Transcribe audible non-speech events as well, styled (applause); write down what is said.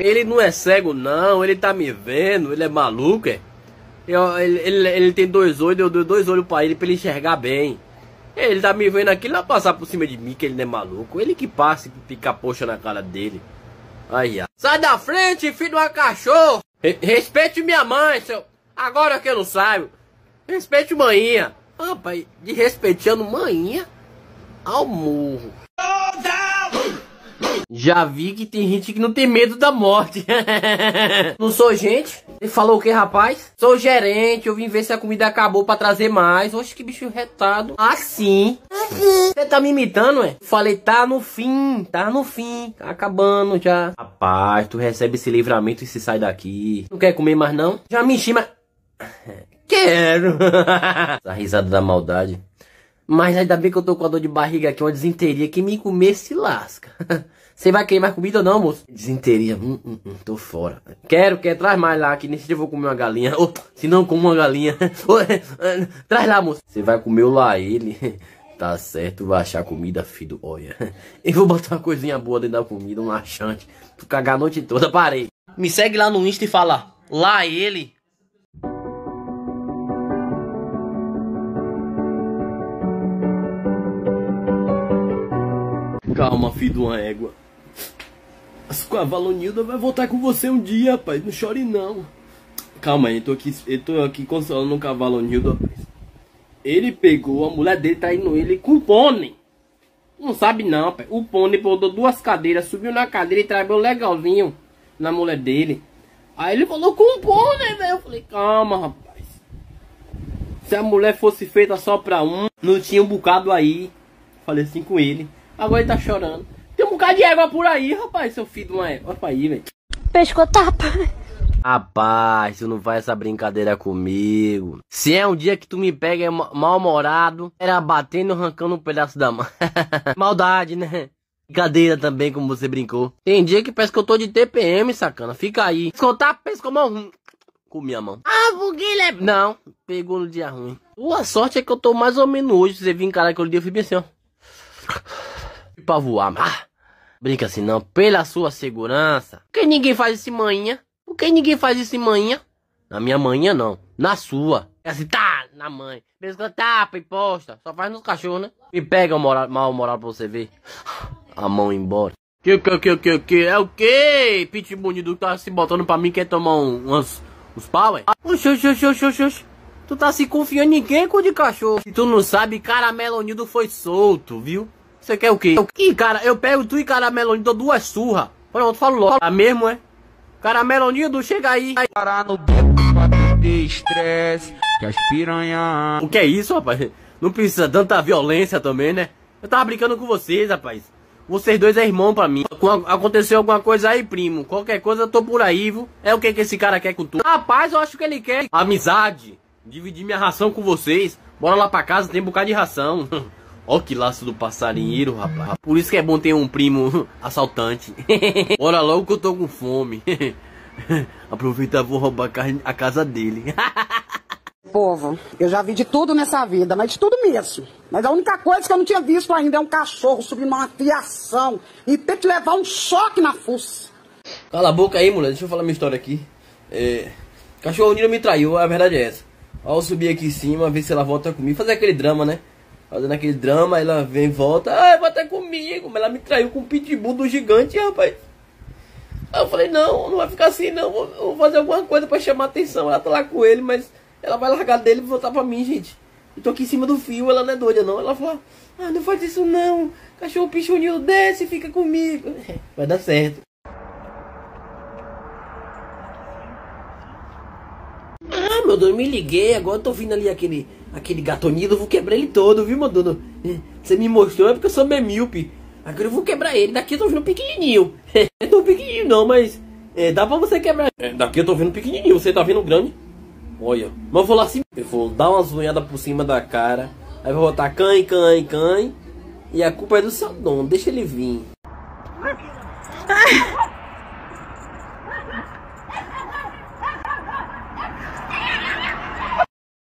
Ele não é cego, não. Ele tá me vendo. Ele é maluco, é? Eu, ele, ele, ele, tem dois olhos, eu dou dois olhos pra ele pra ele enxergar bem. Ele tá me vendo aqui, ele vai passar por cima de mim, que ele não é maluco. Ele que passa e pica poxa na cara dele. Aí, ó. Sai da frente, filho de uma cachorro! Re respeite minha mãe, seu. Agora que eu não saio. Respeite manhinha. Rapaz, de respeitando manhinha ao murro. Já vi que tem gente que não tem medo da morte. (laughs) não sou gente. Ele falou o que, rapaz? Sou gerente, eu vim ver se a comida acabou pra trazer mais. Oxe, que bicho retado. Assim. Você tá me imitando, é? Falei, tá no fim, tá no fim. Tá acabando já. Rapaz, tu recebe esse livramento e se sai daqui. Não quer comer mais não? Já me enchi, mas... (laughs) Quero. (laughs) Essa risada da maldade. Mas ainda bem que eu tô com a dor de barriga aqui, uma desinteria. que me comer se lasca. Você vai querer mais comida ou não, moço? Desinteria. Hum, hum, hum, tô fora. Quero, quer, traz mais lá, que nesse dia eu vou comer uma galinha. Ou, se não, como uma galinha. (laughs) traz lá, moço. Você vai comer lá ele. (laughs) Tá certo, vai achar comida, filho. Olha. (laughs) Eu vou botar uma coisinha boa dentro da comida, um laxante. Tu cagar a noite toda, parei. Me segue lá no Insta e fala. Lá ele. Calma, filho de uma égua. A Cavalonilda vai voltar com você um dia, rapaz. Não chore não. Calma aí, eu tô aqui, eu tô aqui consolando o Cavalonildo, rapaz. Ele pegou, a mulher dele tá indo ele com o pônei. Não sabe não, rapaz. O pônei botou duas cadeiras, subiu na cadeira e trabalhou legalzinho na mulher dele. Aí ele falou com o pônei, velho. Eu falei, calma, rapaz. Se a mulher fosse feita só pra um, não tinha um bocado aí. Falei assim com ele. Agora ele tá chorando. Bocado de água por aí, rapaz, seu filho de uma égua. Olha pra aí, velho. Pescotapa. Rapaz, tu não faz essa brincadeira comigo. Se é um dia que tu me pega mal-humorado, era batendo, arrancando um pedaço da mão. (laughs) Maldade, né? Brincadeira também, como você brincou. Tem dia que parece que eu tô de TPM, sacana. Fica aí. Escutar, pescou mão ruim. Com minha mão. Ah, é... Não, pegou no dia ruim. Tua sorte é que eu tô mais ou menos hoje. Você viu cara que eu dia, eu fui bem assim, ó pra voar. Ah, brinca assim não, pela sua segurança. Por que ninguém faz isso em manhã? Por que ninguém faz isso em manhã? Na minha manhã não, na sua. É assim, tá, na mãe. Que tapa e posta, só faz nos cachorros, né? Me pega moral, mal moral pra você ver. A mão embora. Que, que, que, que, que? É o que? Pitbull do tá se botando pra mim, quer tomar uns pau, é? Oxi, oxi, oxi, oxi, oxi, oxi. Tu tá se confiando em quem com de cachorro? Se tu não sabe, Caramelo Nildo foi solto, viu? Você quer o quê? Ih, cara, eu pego tu e caramelonildo, dou duas surras. Pronto, falo logo. Tá mesmo, é? Caramelonildo, chega aí. Parar no ter estresse, que as piranha... O que é isso, rapaz? Não precisa tanta violência também, né? Eu tava brincando com vocês, rapaz. Vocês dois é irmão pra mim. Aconteceu alguma coisa aí, primo. Qualquer coisa eu tô por aí, viu? É o que que esse cara quer com tu? Rapaz, eu acho que ele quer amizade. Dividir minha ração com vocês. Bora lá pra casa, tem um bocado de ração. (laughs) Ó que laço do passarinheiro, rapaz. Por isso que é bom ter um primo (laughs) assaltante. (laughs) Bora logo que eu tô com fome. (laughs) Aproveita, vou roubar a casa dele. Povo, eu já vi de tudo nessa vida, mas de tudo mesmo. Mas a única coisa que eu não tinha visto ainda é um cachorro subir numa fiação e ter que levar um choque na fuça. Cala a boca aí, mulher. Deixa eu falar minha história aqui. É... Cachorro Nino me traiu, a verdade é essa. Ao subir aqui em cima, ver se ela volta comigo, fazer aquele drama, né? Fazendo aquele drama, ela vem e volta, ah, vai estar comigo, mas ela me traiu com o pitbull do gigante, rapaz. Aí eu falei, não, não vai ficar assim não, vou, vou fazer alguma coisa para chamar atenção. Ela tá lá com ele, mas ela vai largar dele e voltar pra mim, gente. Eu tô aqui em cima do fio, ela não é doida não. Ela fala, ah, não faz isso não, cachorro pichonil desce e fica comigo. (laughs) Vai dar certo. Deus, me liguei, agora eu tô vindo ali aquele aquele gatonido, vou quebrar ele todo, viu, Madonna? É, você me mostrou, é porque eu sou meio míope. Agora eu vou quebrar ele. Daqui eu tô vendo pequenininho. (laughs) É, tô pequenininho não, mas é, dá pra você quebrar. É, daqui eu tô vendo pequenininho, você tá vendo grande. Olha, mas eu vou lá assim. Eu vou dar umas unhadas por cima da cara. Aí vou botar cãe, cãe, cãe. E a culpa é do seu dono, deixa ele vir. (laughs)